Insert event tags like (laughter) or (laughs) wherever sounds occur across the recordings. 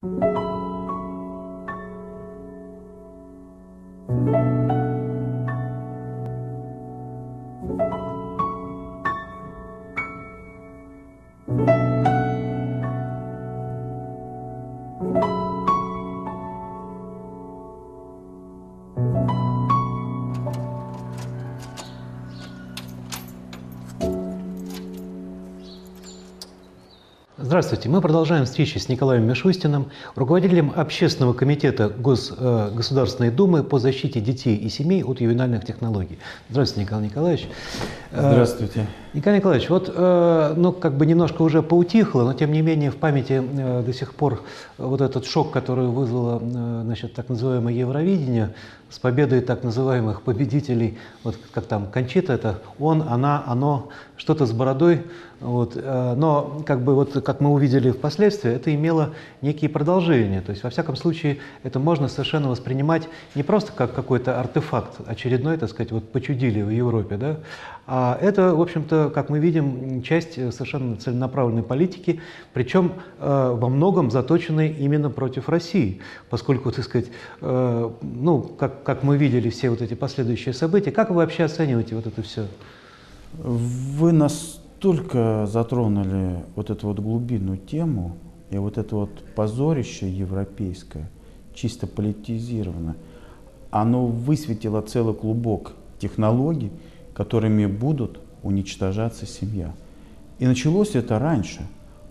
Thank you. Здравствуйте. Мы продолжаем встречи с Николаем Мишустиным, руководителем Общественного комитета Гос, э, Государственной Думы по защите детей и семей от ювенальных технологий. Здравствуйте, Николай Николаевич. Э, Здравствуйте. Николай Николаевич, вот, э, ну, как бы немножко уже поутихло, но тем не менее в памяти э, до сих пор вот этот шок, который вызвало, э, значит, так называемое Евровидение с победой так называемых победителей, вот как там Кончита, это он, она, оно, что-то с бородой, вот, но как бы вот как мы увидели впоследствии, это имело некие продолжения, то есть во всяком случае это можно совершенно воспринимать не просто как какой-то артефакт очередной, так сказать, вот почудили в Европе, да, а это, в общем-то, как мы видим, часть э, совершенно целенаправленной политики, причем э, во многом заточенной именно против России, поскольку, так сказать, э, ну, как, как мы видели все вот эти последующие события, как вы вообще оцениваете вот это все? Вы настолько затронули вот эту вот глубинную тему, и вот это вот позорище европейское, чисто политизировано, оно высветило целый клубок технологий, которыми будут уничтожаться семья. И началось это раньше.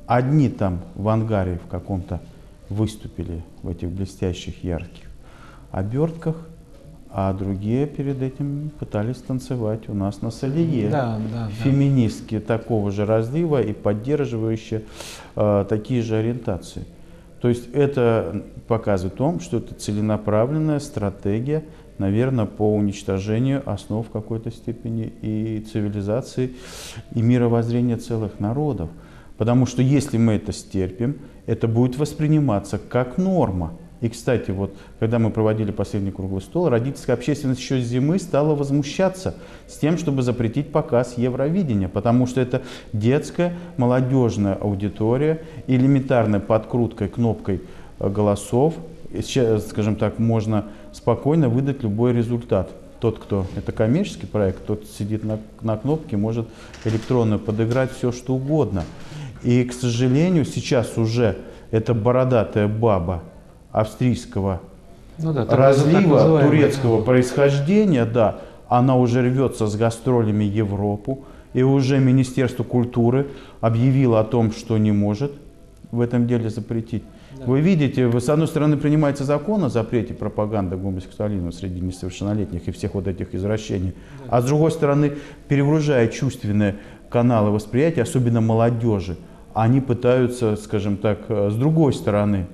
Одни там в ангаре в каком-то выступили в этих блестящих ярких обертках, а другие перед этим пытались танцевать у нас на Солие. Да, да, Феминистки да. такого же разлива и поддерживающие э, такие же ориентации. То есть это показывает о том, что это целенаправленная стратегия наверное, по уничтожению основ в какой-то степени и цивилизации, и мировоззрения целых народов. Потому что если мы это стерпим, это будет восприниматься как норма. И, кстати, вот когда мы проводили последний круглый стол, родительская общественность еще с зимы стала возмущаться с тем, чтобы запретить показ Евровидения, потому что это детская, молодежная аудитория, элементарной подкруткой кнопкой голосов, скажем так, можно спокойно выдать любой результат. Тот, кто это коммерческий проект, тот сидит на, на кнопке, может электронно подыграть все, что угодно. И, к сожалению, сейчас уже эта бородатая баба австрийского ну да, разлива, турецкого происхождения, да, она уже рвется с гастролями Европу, и уже Министерство культуры объявило о том, что не может в этом деле запретить. Вы видите, вы, с одной стороны принимается закон о запрете пропаганды гомосексуализма среди несовершеннолетних и всех вот этих извращений, да. а с другой стороны перегружая чувственные каналы восприятия, особенно молодежи, они пытаются, скажем так, э, с другой стороны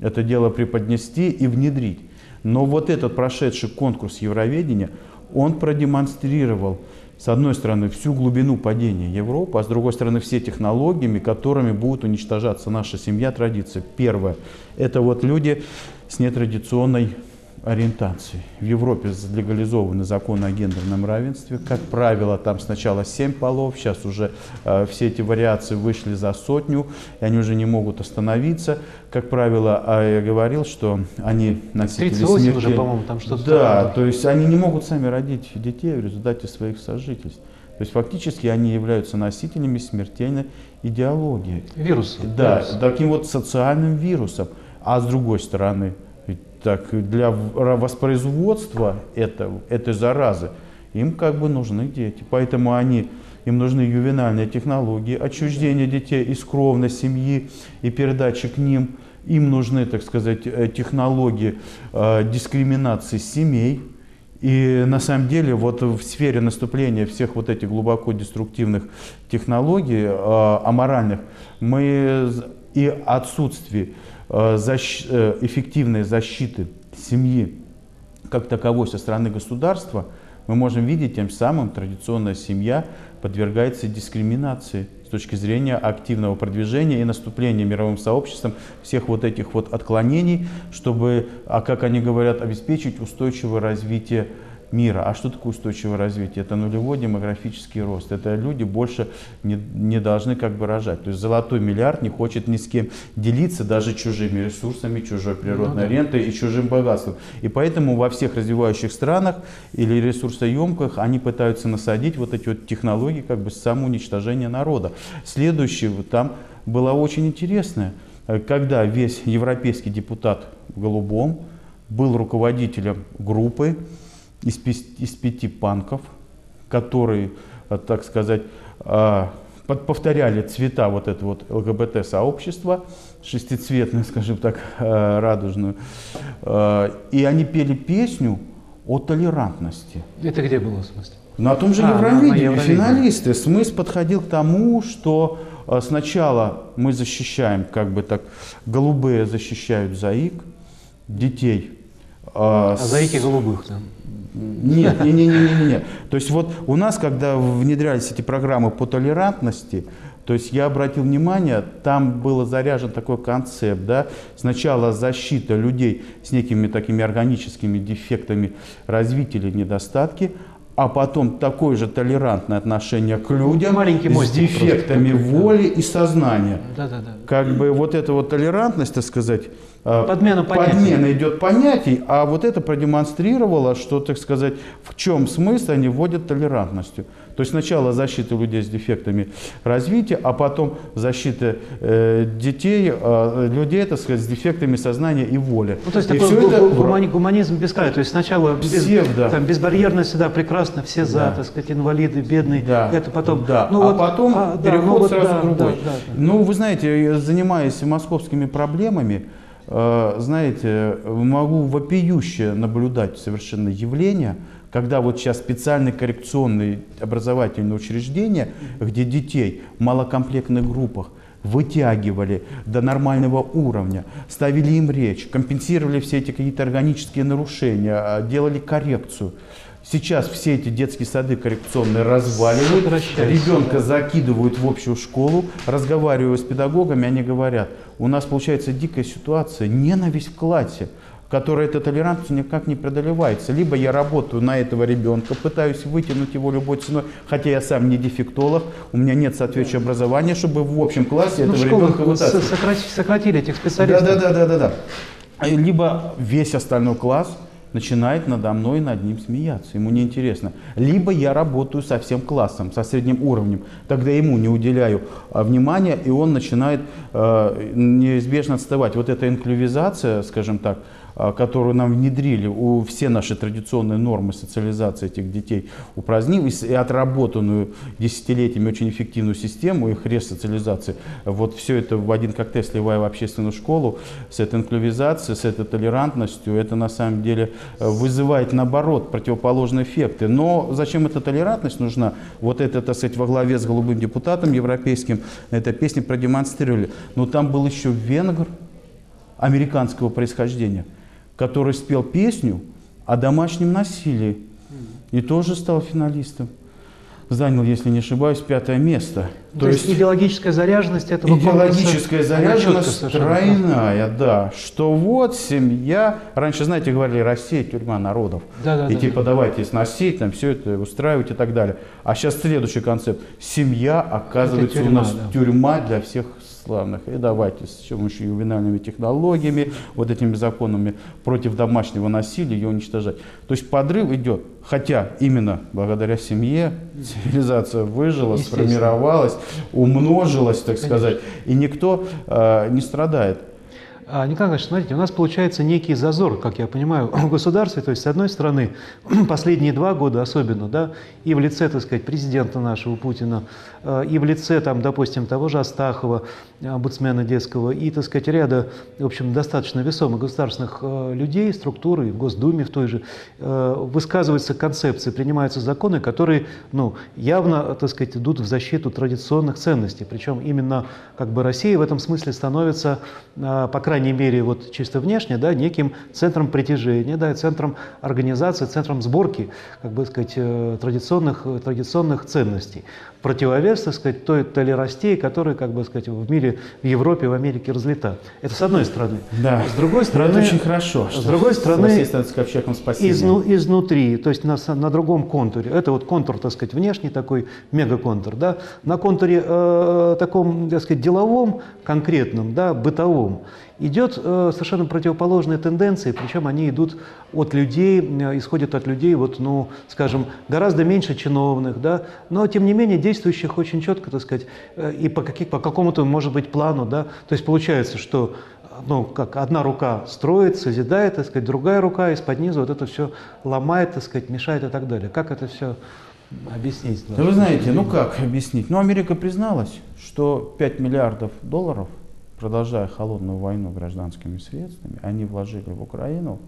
это дело преподнести и внедрить. Но вот этот прошедший конкурс Евроведения, он продемонстрировал с одной стороны, всю глубину падения Европы, а с другой стороны, все технологиями, которыми будет уничтожаться наша семья, традиция. Первое – это вот люди с нетрадиционной ориентации. В Европе легализованы законы о гендерном равенстве. Как правило, там сначала 7 полов, сейчас уже э, все эти вариации вышли за сотню, и они уже не могут остановиться. Как правило, а я говорил, что они носители 38 смерти... уже, по-моему, там что-то... Да, то есть они не могут сами родить детей в результате своих сожительств. То есть фактически они являются носителями смертельной идеологии. Вируса. Да, вирус. таким вот социальным вирусом. А с другой стороны, так для воспроизводства этого, этой заразы им как бы нужны дети. Поэтому они, им нужны ювенальные технологии, отчуждение детей из кровной семьи и передачи к ним. Им нужны, так сказать, э, технологии э, дискриминации семей. И на самом деле вот в сфере наступления всех вот этих глубоко деструктивных технологий, э, аморальных, мы и отсутствие защ... Э, эффективной защиты семьи как таковой со стороны государства, мы можем видеть, тем самым традиционная семья подвергается дискриминации с точки зрения активного продвижения и наступления мировым сообществом всех вот этих вот отклонений, чтобы, а как они говорят, обеспечить устойчивое развитие мира. А что такое устойчивое развитие? Это нулевой демографический рост. Это люди больше не, не должны как бы рожать. То есть золотой миллиард не хочет ни с кем делиться даже чужими ресурсами, чужой природной ну, да. рентой и чужим богатством. И поэтому во всех развивающих странах или ресурсоемких они пытаются насадить вот эти вот технологии как бы самоуничтожения народа. Следующее там было очень интересное, когда весь европейский депутат в голубом был руководителем группы, из, из пяти панков, которые, э, так сказать, э, повторяли цвета вот этого вот ЛГБТ-сообщества, шестицветную, (laughs) скажем так, э, радужную. И они пели песню о толерантности. Это где было, в смысле? На том же а, Евровидении, на, финалисты. Смысл подходил к тому, что сначала мы защищаем, как бы так, голубые защищают заик, детей. А, а заики голубых там. Нет, не, не, не, не, не. То есть вот у нас, когда внедрялись эти программы по толерантности, то есть я обратил внимание, там был заряжен такой концепт, да, сначала защита людей с некими такими органическими дефектами развития или недостатки, а потом такое же толерантное отношение к людям Маленький с дефектами просто. воли и сознания. Да, да, да. Как бы вот эта вот толерантность, так сказать, а, подмена, подмена идет понятий, а вот это продемонстрировало, что, так сказать, в чем смысл они вводят толерантностью. То есть сначала защита людей с дефектами развития, а потом защита э, детей, э, людей, так сказать, с дефектами сознания и воли. Ну, то есть и такой это... гумани- гуманизм без края. То есть сначала без, да. там, безбарьерность, да, прекрасно, все за, да. так сказать, инвалиды, бедные. Да. Это потом. Да. Ну, а вот, потом а, переход ну, вот, сразу да, другой. Да, да, да. Ну, вы знаете, занимаясь московскими проблемами, Э, знаете, могу вопиюще наблюдать совершенно явление, когда вот сейчас специальные коррекционные образовательные учреждения, где детей в малокомплектных группах вытягивали до нормального уровня, ставили им речь, компенсировали все эти какие-то органические нарушения, а, делали коррекцию. Сейчас все эти детские сады коррекционные разваливают, ребенка закидывают в общую школу, разговариваю с педагогами, они говорят, у нас получается дикая ситуация, ненависть в классе, которая эта толерантность никак не преодолевается. Либо я работаю на этого ребенка, пытаюсь вытянуть его любой ценой, хотя я сам не дефектолог, у меня нет соответствующего образования, чтобы в общем классе ну, этого ребенка вытаскивать. Сократили этих специалистов. Да, да, да, да, да, да. Либо весь остальной класс начинает надо мной над ним смеяться, ему неинтересно. Либо я работаю со всем классом, со средним уровнем, тогда ему не уделяю а, внимания, и он начинает э, неизбежно отставать. Вот эта инклювизация, скажем так, которую нам внедрили, у все наши традиционные нормы социализации этих детей упразднились, и отработанную десятилетиями очень эффективную систему их ресоциализации, вот все это в один коктейль сливая в общественную школу, с этой инклювизацией, с этой толерантностью, это на самом деле э, вызывает наоборот противоположные эффекты. Но зачем эта толерантность нужна? Вот это, так сказать, во главе с голубым депутатом европейским, эта песня продемонстрировали. Но там был еще венгр американского происхождения – который спел песню о домашнем насилии и тоже стал финалистом. Занял, если не ошибаюсь, пятое место. То, То есть, идеологическая заряженность этого Идеологическая заряженность тройная, да. Что вот семья, раньше, знаете, говорили, Россия тюрьма народов. Да, да, и да, типа да. давайте сносить, там все это устраивать и так далее. А сейчас следующий концепт. Семья оказывается тюрьма, у нас да. тюрьма для всех славных. И давайте с помощью ювенальными технологиями, вот этими законами против домашнего насилия ее уничтожать. То есть подрыв идет, хотя именно благодаря семье цивилизация выжила, сформировалась, умножилась, так сказать, и никто э, не страдает. А, Николай Иванович, смотрите, у нас получается некий зазор, как я понимаю, в государстве. То есть, с одной стороны, (clears throat) последние два года особенно, да, и в лице, так сказать, президента нашего Путина, э, и в лице, там, допустим, того же Астахова, омбудсмена детского, и, так сказать, ряда, в общем, достаточно весомых государственных э, людей, структуры, в Госдуме в той же, э, высказываются концепции, принимаются законы, которые, ну, явно, так сказать, идут в защиту традиционных ценностей. Причем именно, как бы, Россия в этом смысле становится, по крайней крайней мере, вот чисто внешне, да, неким центром притяжения, да, центром организации, центром сборки, как бы сказать, э, традиционных, традиционных ценностей. Противовес, так сказать, той толерастии, которая, как бы сказать, в мире, в Европе, в Америке разлита. Это с одной стороны. Да. С другой стороны, это очень хорошо. С другой стороны, ковчегом спасения. Изну, изнутри, то есть на, на другом контуре. Это вот контур, так сказать, внешний такой мегаконтур, да. На контуре э, таком, так сказать, деловом, конкретном, да, бытовом идет э, совершенно противоположные тенденции, причем они идут от людей, э, исходят от людей, вот, ну, скажем, гораздо меньше чиновных, да, но тем не менее действующих очень четко, так сказать, э, и по, каких, по какому-то, может быть, плану, да, то есть получается, что ну, как одна рука строит, созидает, так сказать, другая рука из-под низу вот это все ломает, так сказать, мешает и так далее. Как это все объяснить? Да вы знаете, ну как объяснить? Ну, Америка призналась, что 5 миллиардов долларов продолжая холодную войну гражданскими средствами, они вложили в Украину.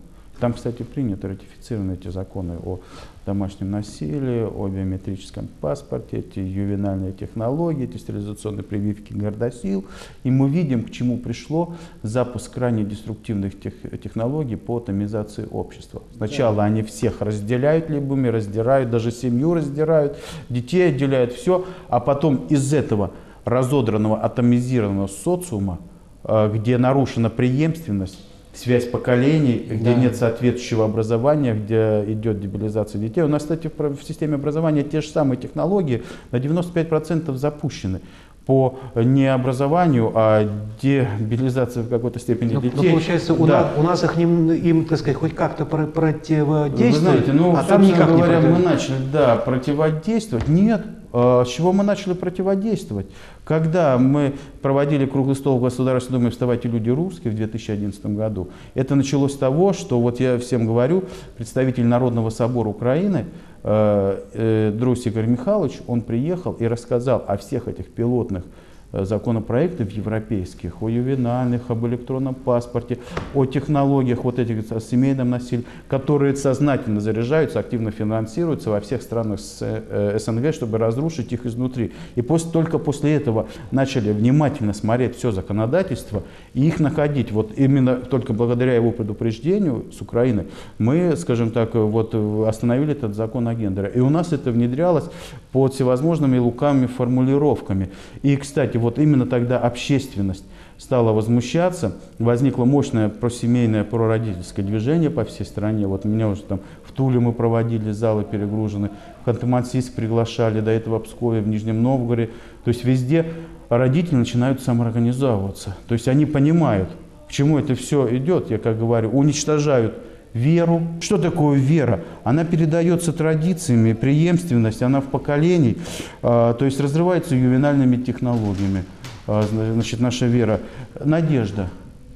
Там, кстати, приняты, ратифицированы эти законы о домашнем насилии, о биометрическом паспорте, эти ювенальные технологии, эти стерилизационные прививки гордосил. И мы видим, к чему пришло запуск крайне деструктивных тех, технологий по атомизации общества. Сначала они всех разделяют любыми, раздирают, даже семью раздирают, детей отделяют, все, а потом из этого разодранного, атомизированного социума, э, где нарушена преемственность, связь поколений, где да. нет соответствующего образования, где идет дебилизация детей. У нас, кстати, в системе образования те же самые технологии на 95% запущены по не образованию, а дебилизации в какой-то степени но, детей. Но получается, у, да. нас, у нас их не, им, так сказать, хоть как-то противодействовать, Вы знаете, ну, а там никак говоря, не мы начали, да, противодействовать. Нет, с чего мы начали противодействовать? Когда мы проводили круглый стол в Государственной Думе «Вставайте, люди русские» в 2011 году, это началось с того, что, вот я всем говорю, представитель Народного собора Украины, э, э, Друз Игорь Михайлович, он приехал и рассказал о всех этих пилотных Э, законопроектов европейских, о ювенальных, об электронном паспорте, о технологиях вот этих, о семейном насилии, которые сознательно заряжаются, активно финансируются во всех странах э, СНГ, чтобы разрушить их изнутри. И после, только после этого начали внимательно смотреть все законодательство и их находить. Вот именно только благодаря его предупреждению с Украины мы, скажем так, вот остановили этот закон о гендере. И у нас это внедрялось под всевозможными лукавыми формулировками. И, кстати, вот именно тогда общественность стала возмущаться, возникло мощное просемейное, прородительское движение по всей стране. Вот меня уже там в Туле мы проводили, залы перегружены, в Ханты-Мансийск приглашали, до этого в Пскове, в Нижнем Новгороде. То есть везде родители начинают самоорганизовываться. То есть они понимают, к чему это все идет, я как говорю, уничтожают веру. Что такое вера? Она передается традициями, преемственность, она в поколении, а, то есть разрывается ювенальными технологиями. А, значит, наша вера. Надежда.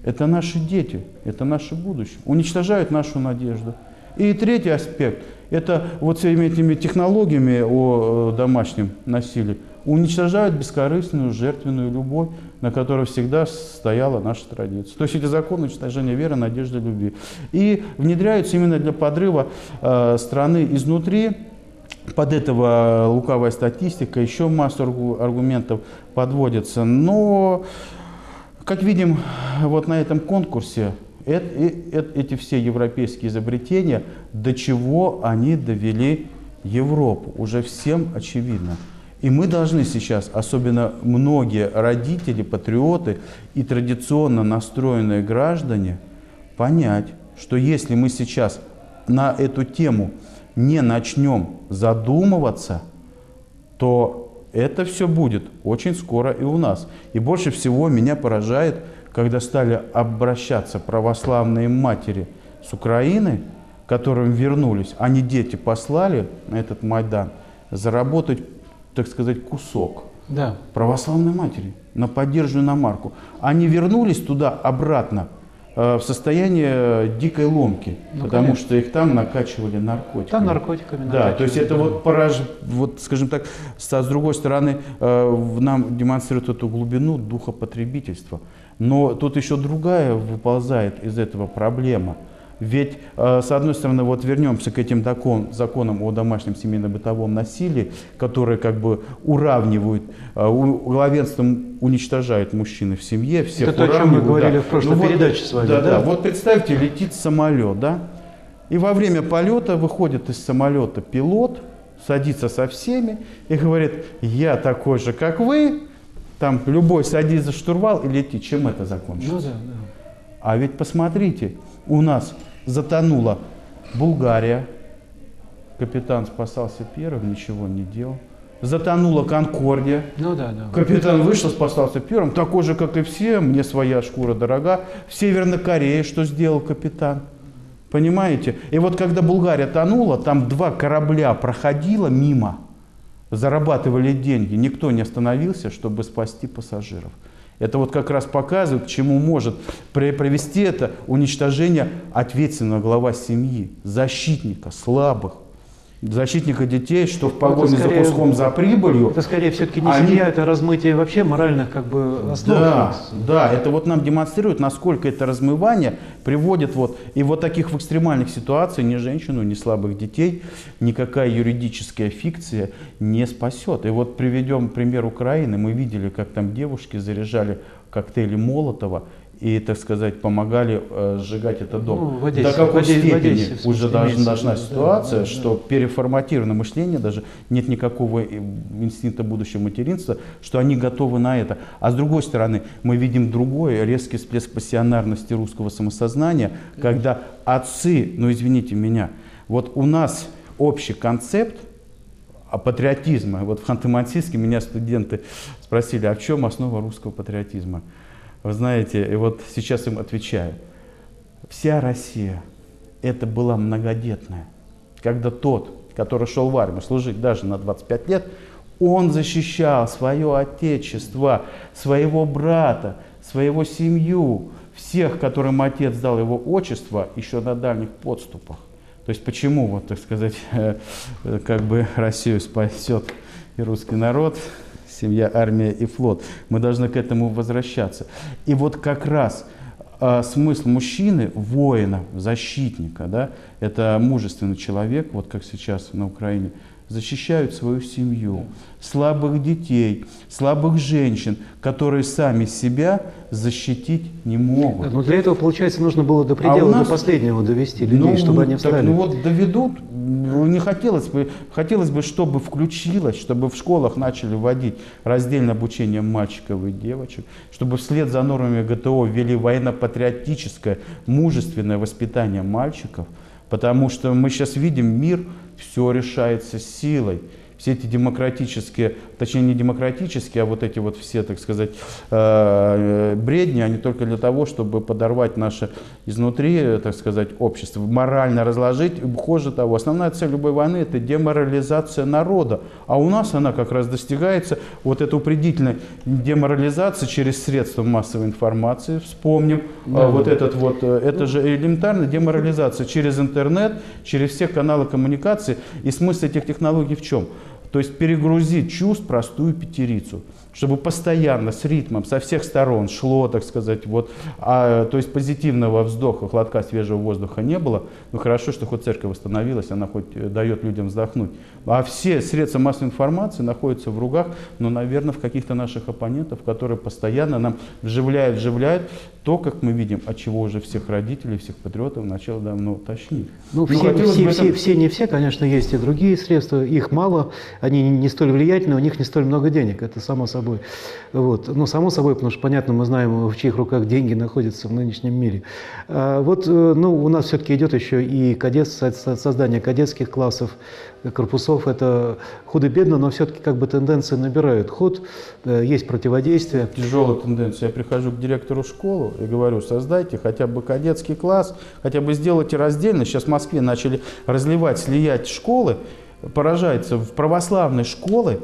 Это наши дети, это наше будущее. Уничтожают нашу надежду. И третий аспект – это вот всеми этими технологиями о домашнем насилии уничтожают бескорыстную жертвенную любовь, на которой всегда стояла наша традиция. То есть эти законы уничтожения веры, надежды, любви. И внедряются именно для подрыва э, страны изнутри, под этого лукавая статистика, еще массу аргументов подводится. Но, как видим, вот на этом конкурсе эти все европейские изобретения, до чего они довели Европу, уже всем очевидно. И мы должны сейчас, особенно многие родители, патриоты и традиционно настроенные граждане, понять, что если мы сейчас на эту тему не начнем задумываться, то это все будет очень скоро и у нас. И больше всего меня поражает, когда стали обращаться православные матери с Украины, которым вернулись, они дети послали на этот Майдан, заработать так сказать, кусок да. православной матери на поддержанную марку. Они вернулись туда обратно э, в состояние дикой ломки, ну, потому конечно. что их там накачивали наркотиками. Там наркотиками Да, то есть это вот пораж, вот, скажем так, с другой стороны, э, нам демонстрирует эту глубину духа потребительства. Но тут еще другая выползает из этого проблема. Ведь, э, с одной стороны, вот вернемся к этим закон, законам о домашнем семейно-бытовом насилии, которые как бы уравнивают, э, главенством уничтожают мужчины в семье, всех Это то, о чем мы говорили да. в прошлой вот, передаче с вами, Да, да? да. Вот представьте, летит самолет, да? И во время полета выходит из самолета пилот, садится со всеми и говорит, я такой же, как вы, там любой садись за штурвал и лети. Чем это закончится? Ну да, да. А ведь посмотрите, у нас затонула Булгария, капитан спасался первым, ничего не делал. Затонула Конкордия, Ну да, да. Капитан вышел, спасался первым, такой же, как и все, мне своя шкура дорога. В Северной Корее что сделал капитан? Понимаете? И вот когда Булгария тонула, там два корабля проходило мимо, зарабатывали деньги, никто не остановился, чтобы спасти пассажиров. Это вот как раз показывает, к чему может при- привести это уничтожение ответственного глава семьи, защитника слабых, защитника детей, что в погоне за скорее- куском, за прибылью Это скорее все-таки не Они- семья, это размытие вообще моральных как бы основ. Да, да, это вот нам демонстрирует, насколько это размывание приводит вот, и вот таких в экстремальных ситуациях ни женщину, ни слабых детей никакая юридическая фикция не спасет. И вот приведем пример Украины, мы видели, как там девушки заряжали коктейли Молотова и, так сказать, помогали э, сжигать этот дом. Ну, в Одессе- До какой в Оде- в степени Одессе, в уже должна, должна да, ситуация, да, да. что переформатировано мышление, даже нет никакого инстинкта будущего материнства, что они готовы на это. А с другой стороны, мы видим другой резкий всплеск пассионарности русского самосознания, когда отцы, ну извините меня, вот у нас общий концепт патриотизма. Вот в Ханты-Мансийске меня студенты спросили, а в чем основа русского патриотизма? Вы знаете, и вот сейчас им отвечаю. Вся Россия это была многодетная. Когда тот, который шел в армию служить даже на 25 лет, он защищал свое отечество, своего брата, своего семью, всех, которым отец дал его отчество, еще на дальних подступах. То есть почему, вот, так сказать, (laughs) как бы Россию спасет и русский народ, семья, армия и флот. Мы должны к этому возвращаться. И вот как раз а, смысл мужчины, воина, защитника, да, это мужественный человек, вот как сейчас на Украине, защищают свою семью, слабых детей, слабых женщин, которые сами себя защитить не могут. Но для этого, получается, нужно было до предела, А нас- до последнего довести людей, чтобы они так, встали. ну вот доведут. Ну, Не хотелось бы, хотелось бы, чтобы включилось, чтобы в школах начали вводить раздельное обучение мальчиков и девочек, чтобы вслед за нормами ГТО ввели военно-патриотическое, мужественное воспитание мальчиков, потому что мы сейчас видим мир, все решается силой. Все эти демократические, точнее не демократические, а вот эти вот все, так сказать, э, бредни, они только для того, чтобы подорвать наше изнутри, так сказать, общество, морально разложить. Хуже того, основная цель любой войны – это деморализация народа. А у нас она как раз достигается, вот эта упредительная деморализация через средства массовой информации. Вспомним Да, э, вот да. этот вот, э, это же элементарно деморализация через интернет, через все каналы коммуникации. И смысл этих технологий в чем? То есть перегрузить чувств простую пятерицу, чтобы постоянно с ритмом со всех сторон шло, так сказать, вот, а, то есть позитивного вздоха, хлопка свежего воздуха не было. Ну хорошо, что хоть церковь восстановилась, она хоть э, дает людям вздохнуть. А все средства массовой информации находятся в руках, ну, наверное, в каких-то наших оппонентов, которые постоянно нам вживляют, вживляют то, как мы видим, от чего уже всех родителей, всех патриотов начало давно тошнить. Ну, все, хотелось все, бы все, все, не все, конечно, есть и другие средства, их мало, они не столь влиятельны, у них не столь много денег, это само собой. Вот. Ну, само собой, потому что, понятно, мы знаем, в чьих руках деньги находятся в нынешнем мире. А вот, э, ну, у нас все-таки идет еще и кадет, со- со- создание кадетских классов, корпусов, это худо-бедно, но все-таки как бы тенденции набирают ход, э, есть противодействие. тяжелая тенденция. Я прихожу к директору школы и говорю, создайте хотя бы кадетский класс, хотя бы сделайте раздельно. Сейчас в Москве начали разливать, слиять школы. Поражается, в православной школы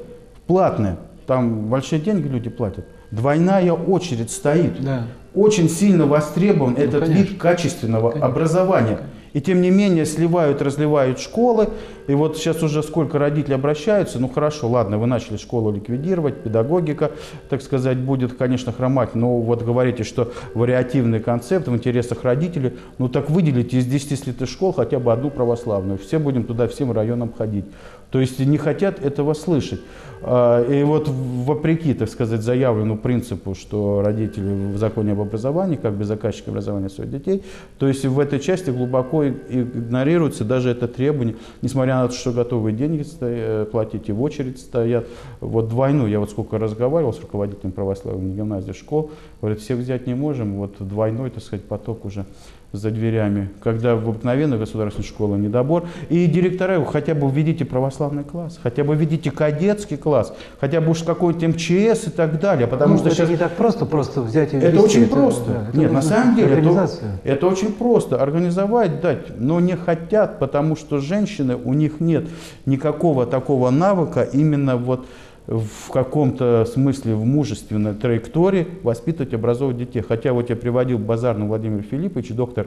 платные, там большие деньги люди платят, двойная очередь стоит. Да. Очень сильно востребован этот конечно. вид качественного Конечно. образования. И тем не менее сливают, разливают школы. И вот сейчас уже сколько родителей обращаются, ну хорошо, ладно, вы начали школу ликвидировать, педагогика, так сказать, будет, конечно, хромать, но вот говорите, что вариативный концепт в интересах родителей, ну так выделите из 10 слитых школ хотя бы одну православную, все будем туда всем районам ходить. То есть не хотят этого слышать. А, и вот вопреки, так сказать, заявленному принципу, что родители в законе об образовании, как бы заказчики образования своих детей, то есть в этой части глубоко игнорируется даже это требование, несмотря на то, что готовые деньги э, платить и в очередь стоят. Вот двойную, я вот сколько разговаривал с руководителем православной гимназии школ, говорит, всех взять не можем, вот двойной, так сказать, поток уже за дверями, когда в обыкновенной государственной школе недобор. И директора хотя бы введите православный класс, хотя бы введите кадетский класс, хотя бы уж какой-то МЧС и так далее. Потому ну, что это сейчас... не так просто, просто взять и ввести. Это очень это, просто. Да, это Нет, на самом деле это это очень просто. Организовать, дать, но не хотят, потому что женщины, у них нет никакого такого навыка именно вот в каком-то смысле в мужественной траектории воспитывать, образовывать детей. Хотя вот я приводил Базарну Владимир Филиппович, доктор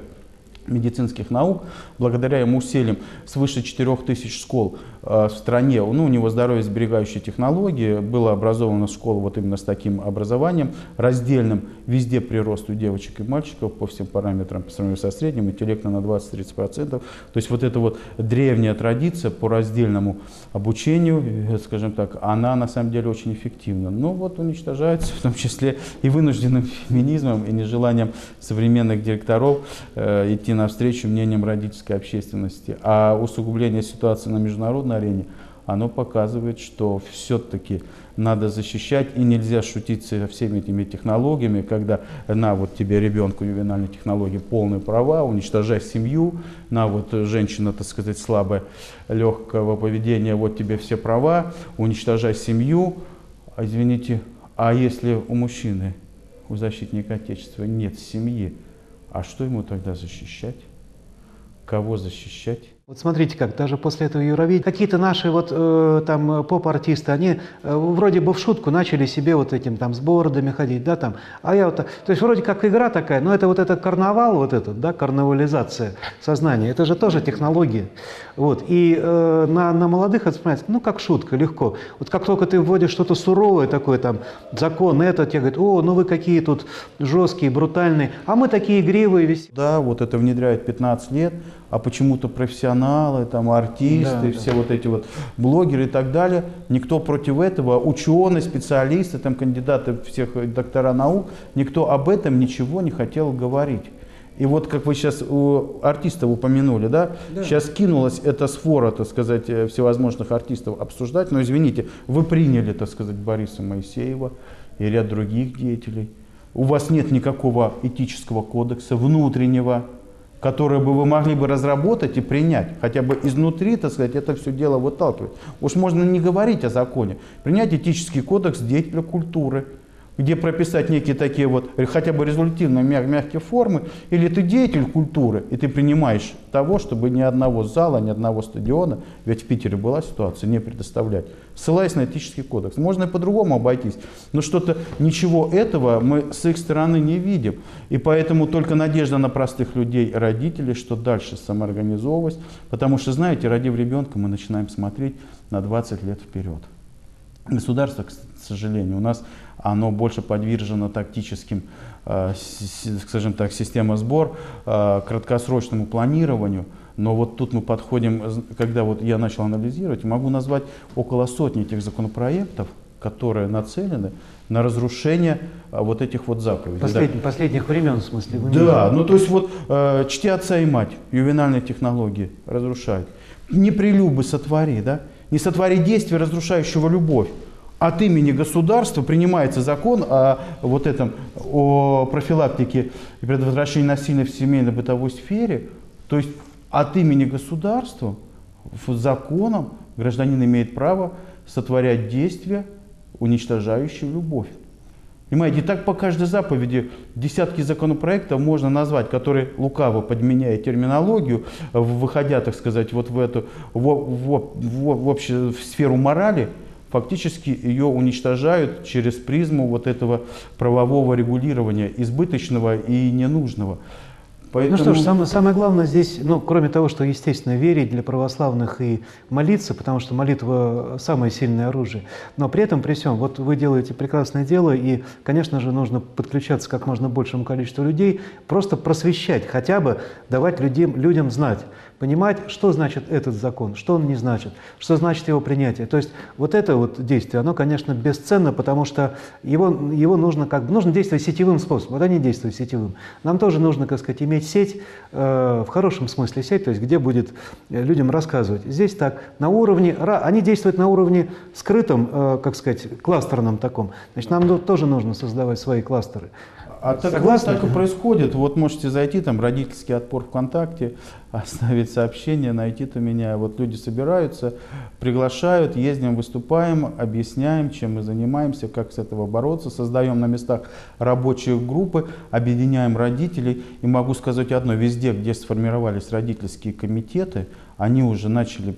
медицинских наук, благодаря ему усилиям свыше 4000 школ в стране, ну, у него здоровье сберегающие технологии, была образована школа вот именно с таким образованием, раздельным, везде прирост у девочек и мальчиков по всем параметрам, по сравнению со средним, интеллекта на 20-30%. То есть вот эта вот древняя традиция по раздельному обучению, э, скажем так, она на самом деле очень эффективна. Но вот уничтожается (laughs) в том числе и вынужденным феминизмом, и нежеланием современных директоров э, идти навстречу мнениям родительской общественности. А усугубление ситуации на международной арене, оно показывает, что все-таки надо защищать, и нельзя шутить со всеми этими технологиями, когда на вот тебе ребенку ювенальной технологии полные права, уничтожай семью, на вот женщина, так сказать, слабая, легкого поведения, вот тебе все права, уничтожай семью, а, извините, а если у мужчины, у защитника Отечества нет семьи, а что ему тогда защищать? Кого защищать? Вот смотрите как, даже после этого Евровидения, какие-то наши вот э, там поп-артисты, они э, вроде бы в шутку начали себе вот этим там с бородами ходить, да, там, а я вот, то есть вроде как игра такая, но это вот этот карнавал, вот этот, да, карнавализация сознания, это же тоже технология, вот, и э, на, на молодых это вспоминается, ну, как шутка, легко, вот как только ты вводишь что-то суровое такое, там, закон, это, тебе говорят, о, ну вы какие тут жесткие, брутальные, а мы такие игривые, весь. Да, вот это внедряет 15 лет, а почему-то профессионалы, там, артисты, да, все да. вот эти вот блогеры и так далее, никто против этого, ученые, специалисты, там, кандидаты всех доктора наук, никто об этом ничего не хотел говорить. И вот, как вы сейчас у артистов упомянули, да, да, сейчас кинулась эта сфора, так сказать, э, всевозможных артистов обсуждать, но извините, вы приняли, так сказать, Бориса Моисеева и ряд других деятелей. У вас нет никакого этического кодекса внутреннего, которое бы вы могли бы разработать и принять, хотя бы изнутри, так сказать, это все дело выталкивать. Уж можно не говорить о законе, принять этический кодекс деятеля культуры – где прописать некие такие вот, хотя бы результативные мягкие формы, или ты деятель культуры, и ты принимаешь того, чтобы ни одного зала, ни одного стадиона, ведь в Питере была ситуация, не предоставлять, ссылаясь на этический кодекс. Можно и по-другому обойтись, но что-то, ничего этого мы с их стороны не видим. И поэтому только надежда на простых людей, родителей, что дальше самоорганизовывать, потому что, знаете, родив ребенка, мы начинаем смотреть на 20 лет вперед. Государство, к сожалению, у нас оно больше подвержено тактическим, э, скажем так, система сбор, э, краткосрочному планированию. Но вот тут мы подходим, когда вот я начал анализировать, могу назвать около сотни этих законопроектов, которые нацелены на разрушение э, вот этих вот заповедей. Послед, да. Последних времен, в смысле? Вы да, ну то есть вот э, чти отца и мать, ювенальные технологии разрушают. Не прелюбы сотвори, да? Не сотвори действия, разрушающего любовь от имени государства принимается закон о вот этом, о профилактике и предотвращении насилия в семейной бытовой сфере, то есть от имени государства законом гражданин имеет право сотворять действия, уничтожающие любовь. Понимаете, так по каждой заповеди десятки законопроектов можно назвать, которые лукаво подменяя терминологию, выходя, так сказать, вот в эту, в, в, в, в общую в сферу морали, фактически ее уничтожают через призму вот этого правового регулирования, избыточного и ненужного. Поэтому... Ну что ж, самое, самое главное здесь, ну, кроме того, что, естественно, верить для православных и молиться, потому что молитва – самое сильное оружие. Но при этом, при всем, вот вы делаете прекрасное дело, и, конечно же, нужно подключаться как можно большему количеству людей, просто просвещать, хотя бы давать людям, людям знать, понимать, что значит этот закон, что он не значит, что значит его принятие. То есть вот это вот действие, оно, конечно, бесценно, потому что его, его нужно как бы, нужно действовать сетевым способом, вот они действуют сетевым. Нам тоже нужно, так сказать, иметь сеть, э, в хорошем смысле сеть, то есть где будет э, людям рассказывать. Здесь так, на уровне, они действуют на уровне скрытом, э, как сказать, кластерном таком. Значит, нам тоже нужно создавать свои кластеры. А так, Согласны? так и происходит. Вот можете зайти, там родительский отпор ВКонтакте, (laughs) оставить сообщение, найти то меня. Вот люди собираются, приглашают, ездим, выступаем, объясняем, чем мы занимаемся, как с этого бороться. Создаем на местах рабочие группы, объединяем родителей. И могу сказать одно, везде, где сформировались родительские комитеты, они уже начали,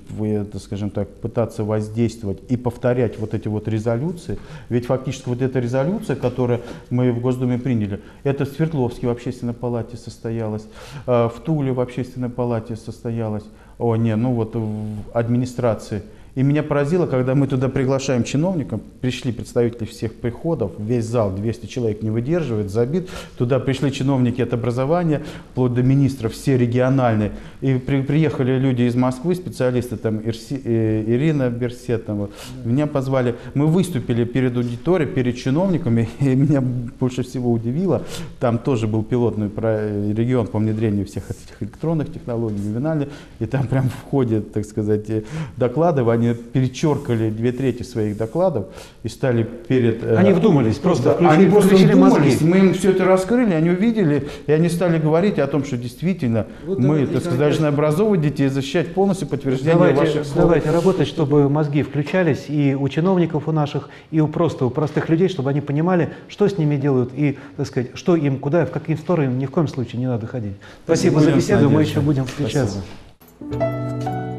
скажем так, пытаться воздействовать и повторять вот эти вот резолюции. Ведь фактически вот эта резолюция, которую мы в Госдуме приняли, это в Свердловске в общественной палате состоялась, э, в Туле в общественной палате состоялась, о, не, ну вот в администрации и меня поразило, когда мы туда приглашаем чиновников, пришли представители всех приходов, весь зал, 200 человек не выдерживает, забит. Туда пришли чиновники от образования, вплоть до министров, все региональные. И при, приехали люди из Москвы, специалисты, там Ирси, э, Ирина Берсет, там, вот, меня позвали. Мы выступили перед аудиторией, перед чиновниками, (laughs) и меня больше всего удивило, там тоже был пилотный регион по внедрению всех этих электронных технологий, ювенальных, и там прям в ходе, так сказать, докладывания они перечеркали две трети своих докладов и стали перед... Э, они вдумались, просто включили, Они просто включили вдумались, мозги. мы им все это раскрыли, они увидели, и они стали говорить о том, что действительно вот мы, так сказать, должны образовывать детей, защищать полностью подтверждение давайте, ваших слов. Давайте работать, чтобы мозги включались и у чиновников у наших, и у просто у простых людей, чтобы они понимали, что с ними делают и, так сказать, что им, куда, в какие стороны ни в коем случае не надо ходить. Спасибо, Спасибо за беседу, мы еще будем встречаться. Спасибо.